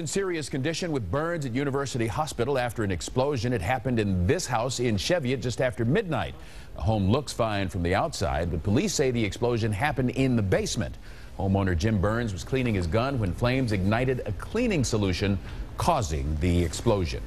In serious condition with burns at University Hospital after an explosion. It happened in this house in Cheviot just after midnight. The home looks fine from the outside, but police say the explosion happened in the basement. Homeowner Jim Burns was cleaning his gun when flames ignited a cleaning solution, causing the explosion.